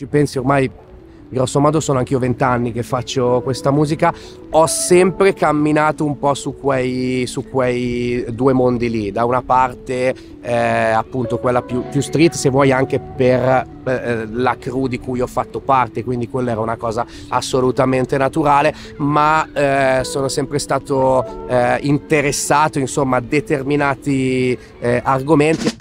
Ci pensi ormai grosso modo sono anche io vent'anni che faccio questa musica, ho sempre camminato un po' su quei, su quei due mondi lì, da una parte eh, appunto quella più, più, street, se vuoi anche per eh, la crew di cui ho fatto parte, quindi quella era una cosa assolutamente naturale, ma eh, sono sempre stato eh, interessato insomma a determinati eh, argomenti.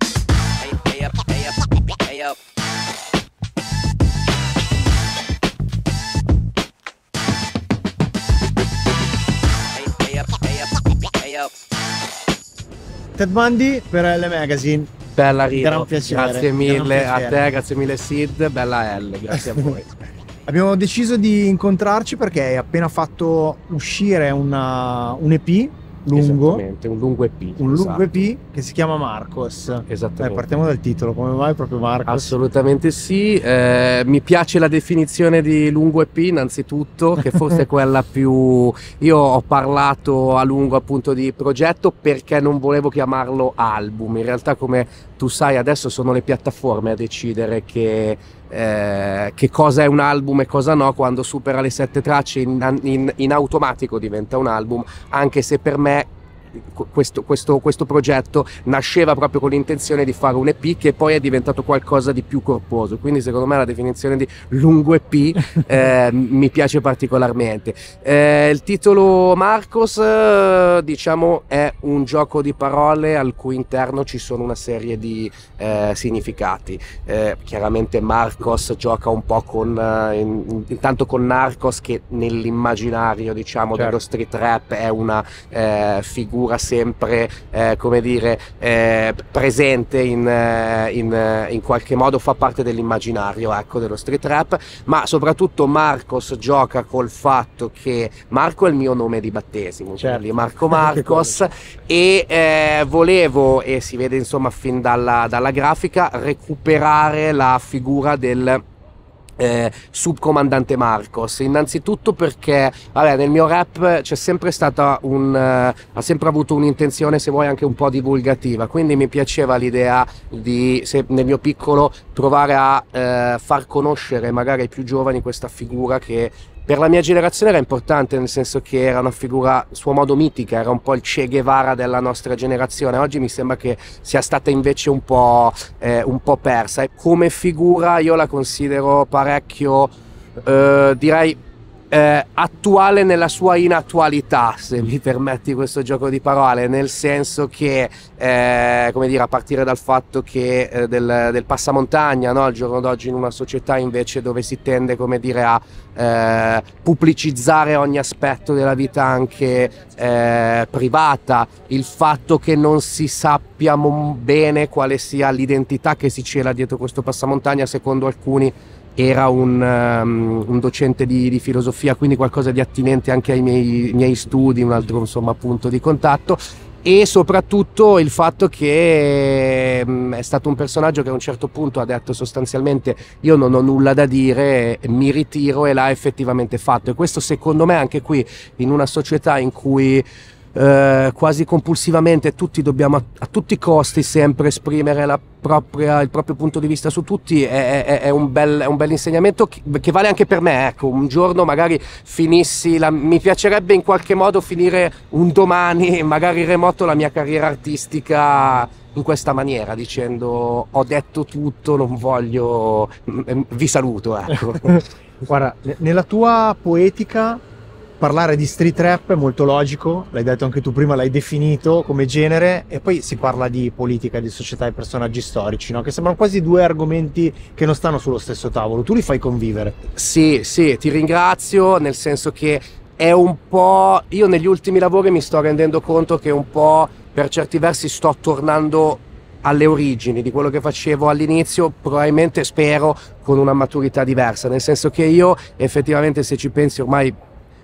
Ted Bundy per L Magazine. Bella Gran piacere, grazie mille a te, grazie mille Sid, bella L, grazie a voi. Abbiamo deciso di incontrarci perché hai appena fatto uscire una- un EP lungo, Esattamente, un lungo EP. un lungo esatto. EP che si chiama Marcos. Esattamente. partiamo dal titolo, come mai proprio Marcos? Assolutamente sì, eh, mi piace la definizione di lungo EP innanzitutto, che forse è quella più... Io ho parlato a lungo appunto di progetto perché non volevo chiamarlo album, in realtà come tu sai adesso sono le piattaforme a decidere che, eh, che cosa è un album e cosa no, quando supera le sette tracce in, in- in automatico diventa un album, anche se per me questo, questo- questo progetto nasceva proprio con l'intenzione di fare un EP che poi è diventato qualcosa di più corposo. Quindi, secondo me, la definizione di lungo EP eh, mi piace particolarmente. Eh, il titolo Marcos, eh, diciamo, è un gioco di parole al cui interno ci sono una serie di eh, significati. Eh, chiaramente, Marcos gioca un po' con eh, in- intanto con Narcos, che nell'immaginario, diciamo, Certo. dello street rap è una eh, figura sempre, eh, come dire, eh, presente in, eh, in, eh, in qualche modo, fa parte dell'immaginario ecco, dello street rap, ma soprattutto Marcos gioca col fatto che Marco è il mio nome di battesimo, Certo. Marco Marcos. e eh, volevo, e si vede insomma fin dalla, dalla grafica, recuperare la figura del eh, subcomandante Marcos. Innanzitutto perché vabbè, nel mio rap c'è sempre stata un. eh, ha sempre avuto un'intenzione, se vuoi, anche un po' divulgativa. Quindi mi piaceva l'idea di, se, nel mio piccolo, provare a eh, far conoscere magari ai più giovani questa figura che. Per la mia generazione era importante, nel senso che era una figura suo modo mitica, era un po' il Che Guevara della nostra generazione. Oggi mi sembra che sia stata invece un po' eh, un po' persa. E come figura io la considero parecchio, eh, direi, eh, attuale nella sua inattualità, se mi permetti questo gioco di parole, nel senso che, eh, come dire, a partire dal fatto che eh, del, del passamontagna, no? al giorno d'oggi in una società invece dove si tende, come dire, a eh, pubblicizzare ogni aspetto della vita anche eh, privata, il fatto che non si sappia bene quale sia l'identità che si cela dietro questo passamontagna, secondo alcuni era un, um, un docente di, di filosofia, quindi qualcosa di attinente anche ai miei, miei studi, un altro insomma punto di contatto. E soprattutto il fatto che mm, è stato un personaggio che a un certo punto ha detto sostanzialmente io non ho nulla da dire, mi ritiro e l'ha effettivamente fatto. E questo secondo me anche qui in una società in cui eh, quasi compulsivamente tutti dobbiamo a, a tutti i costi sempre esprimere propria- il proprio punto di vista su tutti. È, è- è un, bel, è un bel insegnamento che, che vale anche per me ecco. Un giorno magari finissi la- mi piacerebbe in qualche modo finire un domani magari remoto la mia carriera artistica in questa maniera dicendo ho detto tutto non voglio mm, vi saluto ecco. Guarda, ne- nella tua poetica parlare di street rap è molto logico, l'hai detto anche tu prima, l'hai definito come genere e poi si parla di politica, di società e personaggi storici, no? che sembrano quasi due argomenti che non stanno sullo stesso tavolo, tu li fai convivere. Sì, sì, ti ringrazio, nel senso che è un po'. Io negli ultimi lavori mi sto rendendo conto che un po' per certi versi sto tornando alle origini di quello che facevo all'inizio, probabilmente spero con una maturità diversa, nel senso che io effettivamente se ci pensi ormai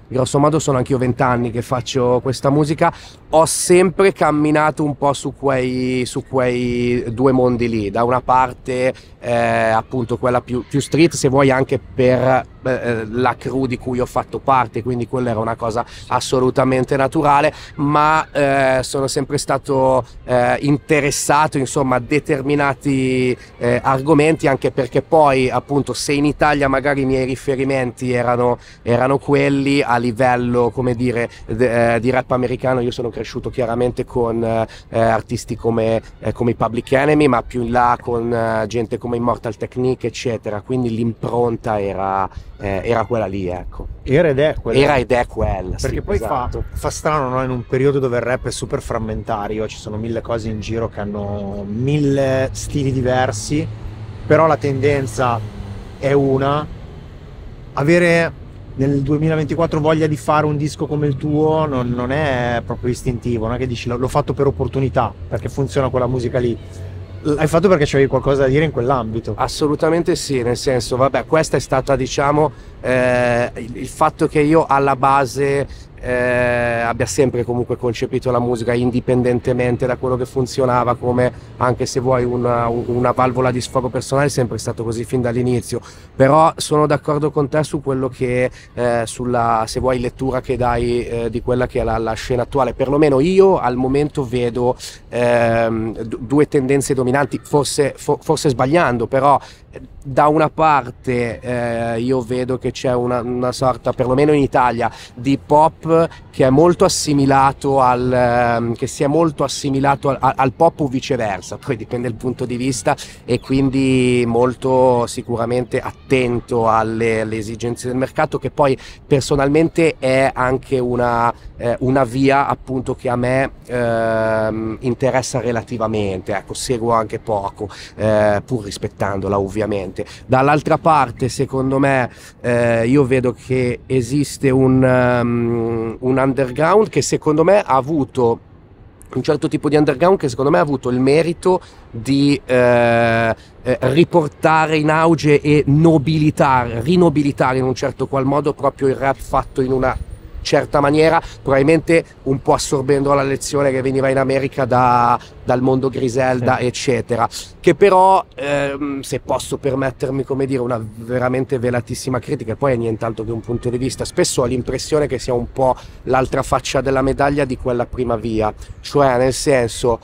grosso modo sono anche io vent'anni che faccio questa musica, ho sempre camminato un po' su quei, su quei due mondi lì, da una parte eh, appunto quella più, più street, se vuoi anche per eh, la crew di cui ho fatto parte, quindi quella era una cosa assolutamente naturale, ma eh, sono sempre stato eh, interessato insomma a determinati eh, argomenti anche perché poi appunto se in Italia magari i miei riferimenti erano, erano quelli a livello come dire de, eh, di rap americano io sono cresciuto chiaramente con artisti come, come, i Public Enemy ma più in là con gente come Immortal Technique eccetera. Quindi l'impronta era, era quella lì ecco era ed è quella era ed è quella perché sì, poi esatto. fa, fa strano no? in un periodo dove il rap è super frammentario ci sono mille cose in giro che hanno mille stili diversi però la tendenza è una avere nel 2024 voglia di fare un disco come il tuo non, non è proprio istintivo, non è che dici l'ho fatto per opportunità, perché funziona quella musica lì. L'hai fatto perché c'avevi qualcosa da dire in quell'ambito? Assolutamente sì, nel senso, vabbè, questa è stata, diciamo, eh, il fatto che io alla base eh, abbia sempre comunque concepito la musica indipendentemente da quello che funzionava come anche se vuoi una, una, valvola di sfogo personale è sempre stato così fin dall'inizio. Però sono d'accordo con te su quello che eh, sulla se vuoi lettura che dai eh, di quella che è la, la, scena attuale. Perlomeno io al momento vedo ehm, due tendenze dominanti forse, for, forse sbagliando però da una parte eh, io vedo che c'è una, una, sorta, perlomeno in Italia, di pop che è molto assimilato al, eh, che si è molto assimilato al, al, pop o viceversa, poi dipende dal punto di vista e quindi molto sicuramente attento alle, alle esigenze del mercato che poi personalmente è anche una, eh, una via appunto che a me ehm, interessa relativamente, ecco, seguo anche poco, eh, pur rispettandola ovviamente. Dall'altra parte, secondo me, eh, io vedo che esiste un, um, un underground che secondo me ha avuto un certo tipo di underground che secondo me ha avuto il merito di eh, eh, riportare in auge e nobilitare, rinobilitare in un certo qual modo proprio il rap fatto in una certa maniera, probabilmente un po' assorbendo la lezione che veniva in America da, dal mondo Griselda, sì. eccetera. Che però, ehm, se posso permettermi, come dire, una veramente velatissima critica, e poi è nient'altro che un punto di vista, spesso ho l'impressione che sia un po' l'altra faccia della medaglia di quella prima via, cioè nel senso...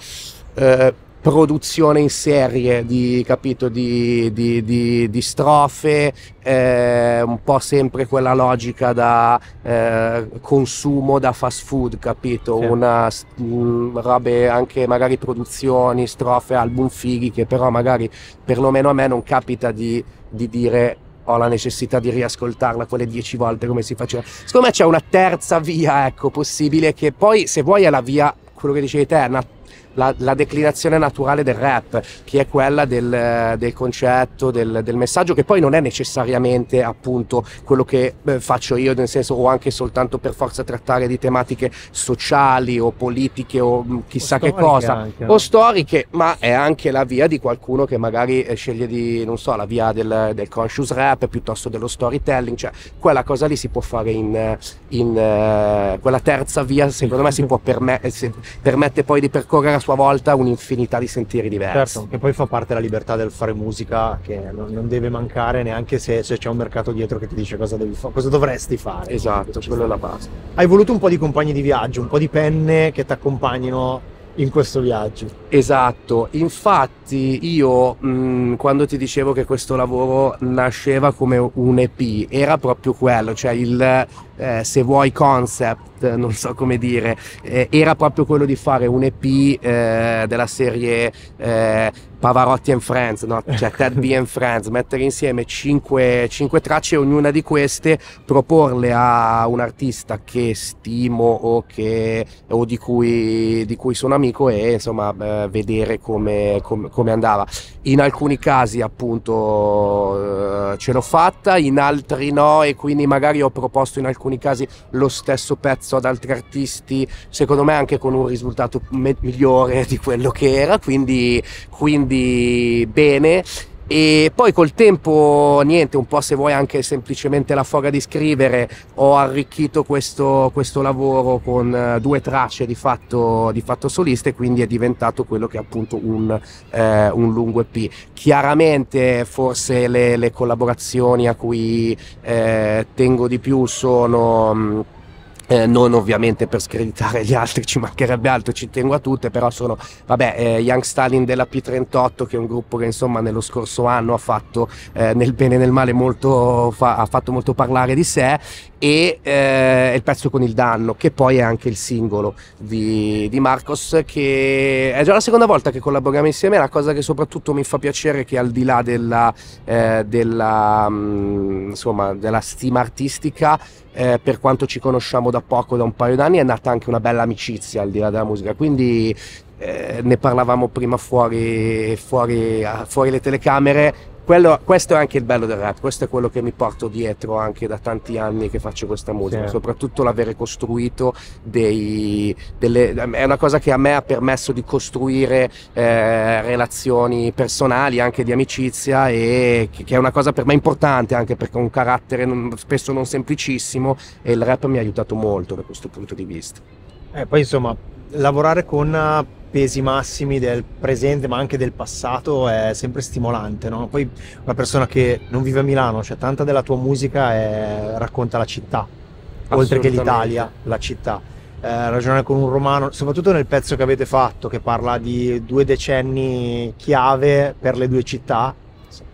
Eh, produzione in serie di, capito, di, di, di, di strofe, eh, un po' sempre quella logica da eh, consumo da fast food, capito? Sì. Una mh, mm, robe anche magari produzioni, strofe, album fighi che però magari perlomeno a me non capita di, di dire ho la necessità di riascoltarla quelle dieci volte come si faceva. Secondo me c'è una terza via, ecco, possibile che poi se vuoi è la via, quello che dicevi te, è una la, la, declinazione naturale del rap, che è quella del, del concetto, del, del, messaggio, che poi non è necessariamente appunto quello che eh, faccio io, nel senso o anche soltanto per forza trattare di tematiche sociali o politiche o mm, chissà o che cosa, anche, o storiche, ma è anche la via di qualcuno che magari eh, sceglie di, non so, la via del, del conscious rap piuttosto dello storytelling, cioè quella cosa lì si può fare in, in uh, quella terza via, secondo me si può permettere, permette poi di percorrere sua volta un'infinità di sentieri diversi. Certo, che poi fa parte della libertà del fare musica che non, non deve mancare neanche se, se, c'è un mercato dietro che ti dice cosa, fa- cosa dovresti fare. Esatto, quello è la base. Hai voluto un po' di compagni di viaggio, un po' di penne che ti accompagnino in questo viaggio. Esatto, infatti io mh, quando ti dicevo che questo lavoro nasceva come un EP, era proprio quello, cioè il eh, se vuoi concept, non so come dire, eh, era proprio quello di fare un EP eh, della serie eh, Pavarotti and Friends, no? cioè Ted B and Friends, mettere insieme cinque, cinque, tracce ognuna di queste proporle a un artista che stimo o, che, o di, cui, di, cui, sono amico e insomma eh, vedere come, come, come, andava. In alcuni casi appunto eh, ce l'ho fatta, in altri no e quindi magari ho proposto in alcuni casi lo stesso pezzo ad altri artisti, secondo me anche con un risultato me- migliore di quello che era, quindi, quindi bene E poi col tempo, niente, un po' se vuoi anche semplicemente la foga di scrivere, ho arricchito questo, questo lavoro con eh, due tracce di fatto, di fatto soliste, quindi è diventato quello che è appunto un, eh, un lungo EP. Chiaramente forse le, le collaborazioni a cui eh, tengo di più sono... Eh, non ovviamente per screditare gli altri, ci mancherebbe altro, ci tengo a tutte, però sono, vabbè, eh, Young Stalin della P38, che è un gruppo che insomma nello scorso anno ha fatto eh, nel bene e nel male molto, fa, ha fatto molto parlare di sé, e eh, il pezzo con il danno, che poi è anche il singolo di, di, Marcos, che è già la seconda volta che collaboriamo insieme, la cosa che soprattutto mi fa piacere è che al di là della, eh, della, mh, mm, insomma, della stima artistica, eh, per quanto ci conosciamo da poco, da un paio d'anni, è nata anche una bella amicizia al di là della musica. Quindi eh, ne parlavamo prima fuori, fuori, fuori le telecamere quello, questo è anche il bello del rap, questo è quello che mi porto dietro anche da tanti anni che faccio questa musica, sì. soprattutto l'avere costruito dei, delle, è una cosa che a me ha permesso di costruire eh, relazioni personali, anche di amicizia e che, che, è una cosa per me importante anche perché ho un carattere non, spesso non semplicissimo e il rap mi ha aiutato molto da questo punto di vista. Eh, poi insomma, lavorare con pesi massimi del presente ma anche del passato è sempre stimolante, no? Poi una persona che non vive a Milano, cioè tanta della tua musica è, racconta la città, oltre che l'Italia, la città. Eh, ragionare con un romano, soprattutto nel pezzo che avete fatto che parla di due decenni chiave per le due città,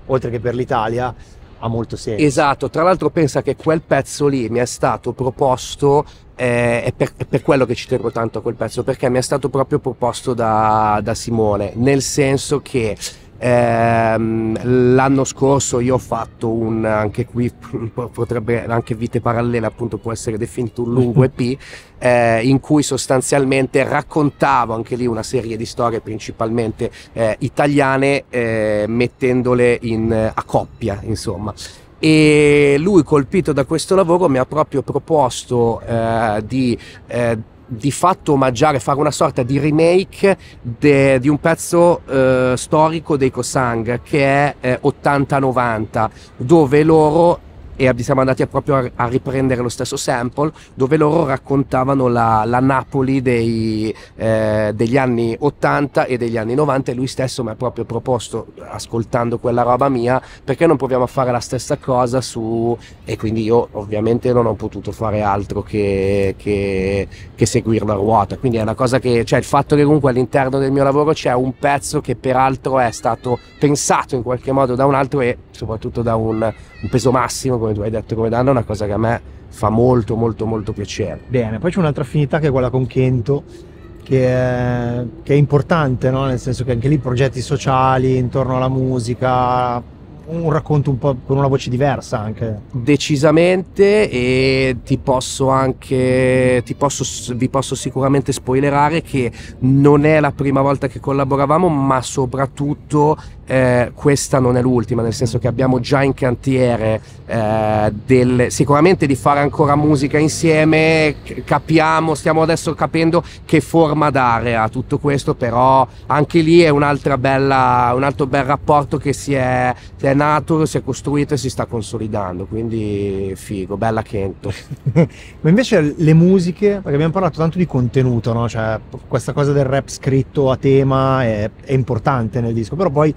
oltre che per l'Italia, ha molto senso. Esatto, tra l'altro pensa che quel pezzo lì mi è stato proposto eh, è, per, è, per, quello che ci tengo tanto a quel pezzo, perché mi è stato proprio proposto da, da Simone, nel senso che ehm, l'anno scorso io ho fatto un, anche qui potrebbe, anche Vite Parallele appunto può essere definito un lungo EP, eh, in cui sostanzialmente raccontavo anche lì una serie di storie principalmente eh, italiane, eh, mettendole in, a coppia, insomma e lui colpito da questo lavoro mi ha proprio proposto eh, di eh, di fatto omaggiare, fare una sorta di remake de, di un pezzo eh, storico dei Kosang che è eh, 80-90 dove loro e siamo andati a proprio a, riprendere lo stesso sample dove loro raccontavano la, la Napoli dei, eh, degli anni 80 e degli anni 90 e lui stesso mi ha proprio proposto ascoltando quella roba mia perché non proviamo a fare la stessa cosa su e quindi io ovviamente non ho potuto fare altro che, che, che seguirlo a ruota. Quindi è una cosa che cioè il fatto che comunque all'interno del mio lavoro c'è un pezzo che peraltro è stato pensato in qualche modo da un altro e soprattutto da un, un peso massimo come tu hai detto come danno è una cosa che a me fa molto molto molto piacere bene poi c'è un'altra affinità che è quella con Kento che è, che è importante no? nel senso che anche lì progetti sociali intorno alla musica un racconto un po' con una voce diversa anche. Decisamente e ti posso anche, ti posso, vi posso sicuramente spoilerare che non è la prima volta che collaboravamo ma soprattutto eh, questa non è l'ultima, nel senso che abbiamo già in cantiere eh, del, sicuramente di fare ancora musica insieme, capiamo, stiamo adesso capendo che forma dare a tutto questo, però anche lì è un'altra bella, un altro bel rapporto che si è, è nato, si è costruito e si sta consolidando, quindi figo, bella Kento. Ma invece le musiche, perché abbiamo parlato tanto di contenuto, no? cioè questa cosa del rap scritto a tema è, è importante nel disco, però poi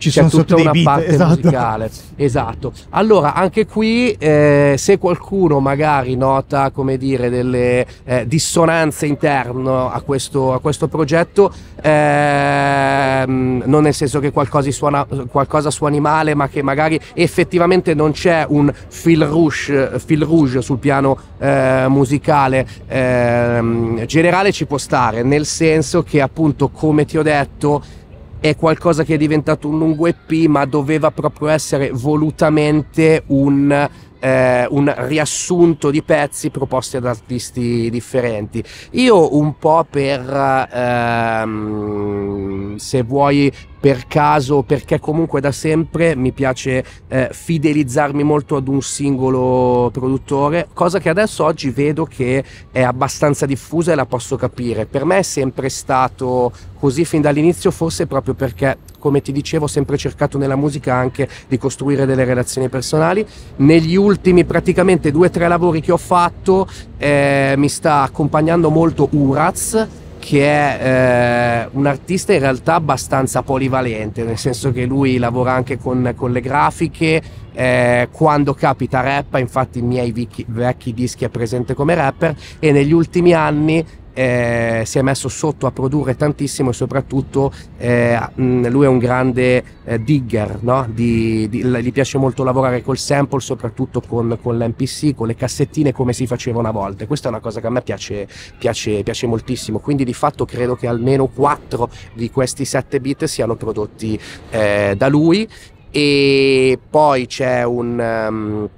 ci sono tutta una beat, parte esatto. musicale. Esatto. Allora, anche qui, eh, se qualcuno magari nota, come dire, delle eh, dissonanze interno a questo, a questo progetto, ehm, non nel senso che qualcosa, suona, qualcosa suoni male, ma che magari effettivamente non c'è un fil rouge, fil rouge sul piano eh, musicale ehm, generale, ci può stare, nel senso che appunto, come ti ho detto, è qualcosa che è diventato un lungo EP, ma doveva proprio essere volutamente un, eh, un riassunto di pezzi proposti ad artisti differenti. Io un po' per, ehm, se vuoi, per caso, perché comunque da sempre mi piace eh, fidelizzarmi molto ad un singolo produttore, cosa che adesso oggi vedo che è abbastanza diffusa e la posso capire. Per me è sempre stato così fin dall'inizio, forse proprio perché come ti dicevo ho sempre cercato nella musica anche di costruire delle relazioni personali. Negli ultimi praticamente due o tre lavori che ho fatto eh, mi sta accompagnando molto Uraz che è eh, un artista in realtà abbastanza polivalente, nel senso che lui lavora anche con, con le grafiche, eh, quando capita rappa, infatti i miei vecchi, vecchi dischi è presente come rapper e negli ultimi anni eh, si è messo sotto a produrre tantissimo e soprattutto eh, lui è un grande eh, digger, no? di, di, gli piace molto lavorare col sample, soprattutto con, con, l'MPC, con le cassettine come si faceva una volta. Questa è una cosa che a me piace, piace, piace moltissimo, quindi di fatto credo che almeno 4 di questi 7 bit siano prodotti eh, da lui e poi c'è un... Um,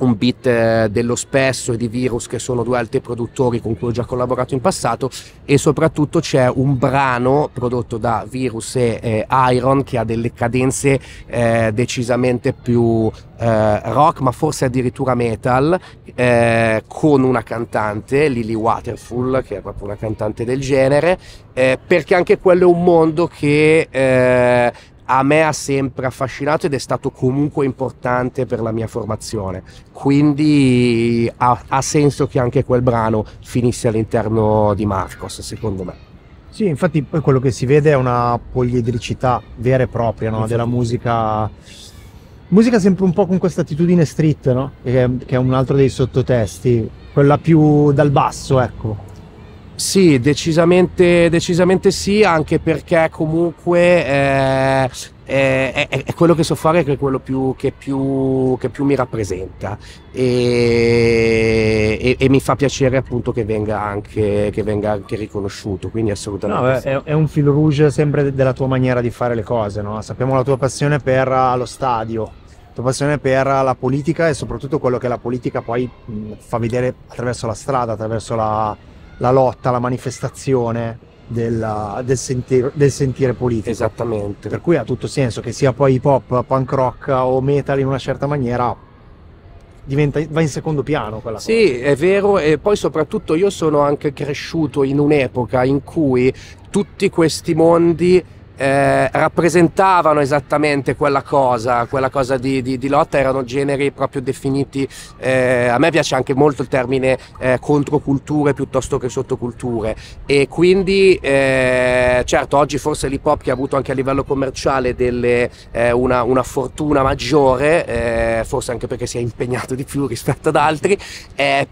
un beat eh, dello Spesso e di Virus che sono due altri produttori con cui ho già collaborato in passato e soprattutto c'è un brano prodotto da Virus e eh, Iron che ha delle cadenze eh, decisamente più eh, rock ma forse addirittura metal eh, con una cantante Lily Waterfall che è proprio una cantante del genere eh, perché anche quello è un mondo che a me ha sempre affascinato ed è stato comunque importante per la mia formazione. Quindi ha, ha senso che anche quel brano finisse all'interno di Marcos, secondo me. Sì, infatti poi quello che si vede è una poliedricità vera e propria no? della musica. Musica sempre un po' con questa attitudine street, no? che, è, un altro dei sottotesti, quella più dal basso, ecco. Sì, decisamente, decisamente sì, anche perché comunque eh, è, è, è, quello che so fare che è quello più, che, più, che più mi rappresenta e, e, e, mi fa piacere appunto che venga anche, che venga anche riconosciuto, quindi assolutamente no, sì. è, è, un fil rouge sempre della tua maniera di fare le cose, no? sappiamo la tua passione per lo stadio, la tua passione per la politica e soprattutto quello che la politica poi fa vedere attraverso la strada, attraverso la la lotta, la manifestazione della, del, sentire, del, sentire, politico. Esattamente. Per cui ha tutto senso che sia poi hip hop, punk rock o metal in una certa maniera diventa, va in secondo piano quella sì, cosa. Sì, è vero e poi soprattutto io sono anche cresciuto in un'epoca in cui tutti questi mondi eh, rappresentavano esattamente quella cosa, quella cosa di, di, di, lotta, erano generi proprio definiti, eh, a me piace anche molto il termine eh, controculture piuttosto che sottoculture. E quindi eh, certo oggi forse l'hip hop che ha avuto anche a livello commerciale delle, eh, una, una, fortuna maggiore, eh, forse anche perché si è impegnato di più rispetto ad altri,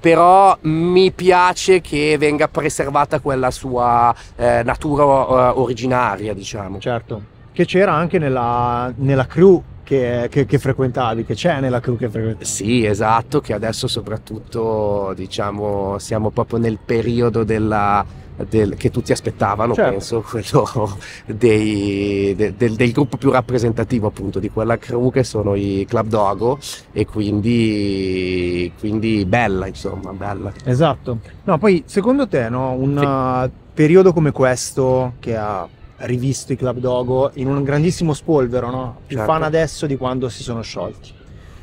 però mi piace che venga preservata quella sua natura originaria diciamo certo. Che c'era anche nella, nella crew che, che, che, frequentavi, che c'è nella crew che frequentavi. Sì, esatto, che adesso soprattutto diciamo siamo proprio nel periodo della, del, che tutti aspettavano, certo. penso, quello dei, de, del, del, gruppo più rappresentativo appunto di quella crew che sono i Club Dogo e quindi, quindi bella insomma, bella. Esatto. No, poi secondo te no, un sì. periodo come questo che ha rivisto i Club Dogo in un grandissimo spolvero, no? più certo. fan adesso di quando si sono sciolti,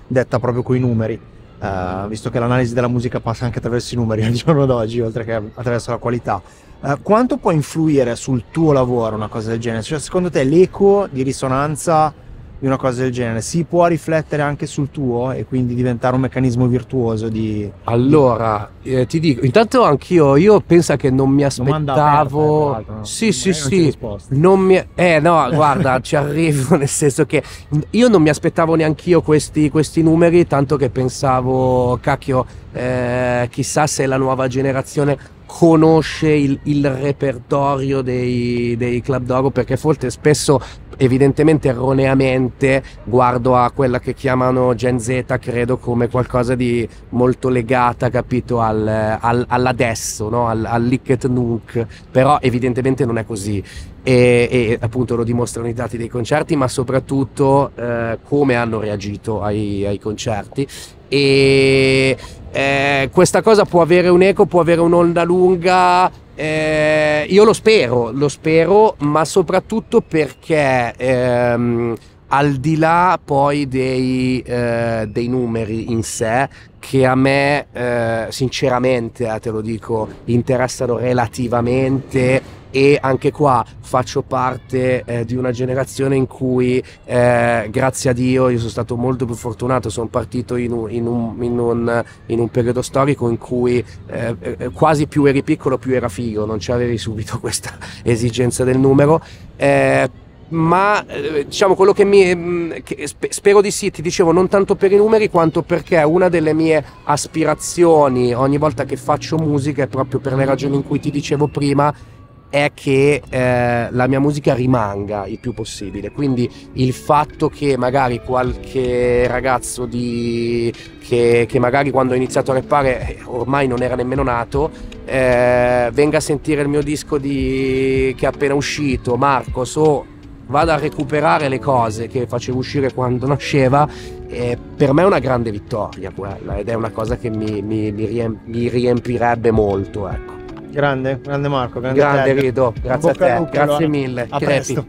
detta proprio coi numeri, uh, visto che l'analisi della musica passa anche attraverso i numeri al giorno d'oggi, oltre che attraverso la qualità. Uh, quanto può influire sul tuo lavoro una cosa del genere? Cioè, secondo te l'eco di risonanza di una cosa del genere. Si può riflettere anche sul tuo e quindi diventare un meccanismo virtuoso di... Allora, eh, ti dico, intanto anch'io, io penso che non mi aspettavo... Aperta, no? Sì, sì, sì, non mi... Eh no, guarda, ci arrivo nel senso che io non mi aspettavo neanche io questi, questi numeri, tanto che pensavo, cacchio, eh, chissà se la nuova generazione conosce il, il repertorio dei, dei, club d'oro perché forse spesso evidentemente erroneamente guardo a quella che chiamano Gen Z credo come qualcosa di molto legata capito al, al, all'adesso no? al, al lick nunc però evidentemente non è così e, e, appunto lo dimostrano i dati dei concerti ma soprattutto eh, come hanno reagito ai, ai concerti e eh, questa cosa può avere un eco, può avere un'onda lunga. Eh, io lo spero, lo spero, ma soprattutto perché ehm, al di là poi dei, eh, dei numeri in sé, che a me eh, sinceramente, eh, te lo dico, interessano relativamente e anche qua faccio parte eh, di una generazione in cui eh, grazie a Dio io sono stato molto più fortunato, sono partito in un, in un, in un, in un periodo storico in cui eh, eh quasi più eri piccolo più era figo, non c'avevi subito questa esigenza del numero. Ma eh, diciamo quello che mi mm, che spero di sì, ti dicevo non tanto per i numeri quanto perché una delle mie aspirazioni ogni volta che faccio musica è proprio per le ragioni in cui ti dicevo prima è che eh, la mia musica rimanga il più possibile. Quindi il fatto che magari qualche ragazzo di, che, che, magari quando ho iniziato a rappare eh, ormai non era nemmeno nato, eh, venga a sentire il mio disco di, che è appena uscito, Marcos, o vada a recuperare le cose che facevo uscire quando nasceva, eh, per me è una grande vittoria quella ed è una cosa che mi, mi, mi riempirebbe molto. Ecco. Grande, grande Marco, grande, grande Rido, grazie a te, grazie mille. A presto.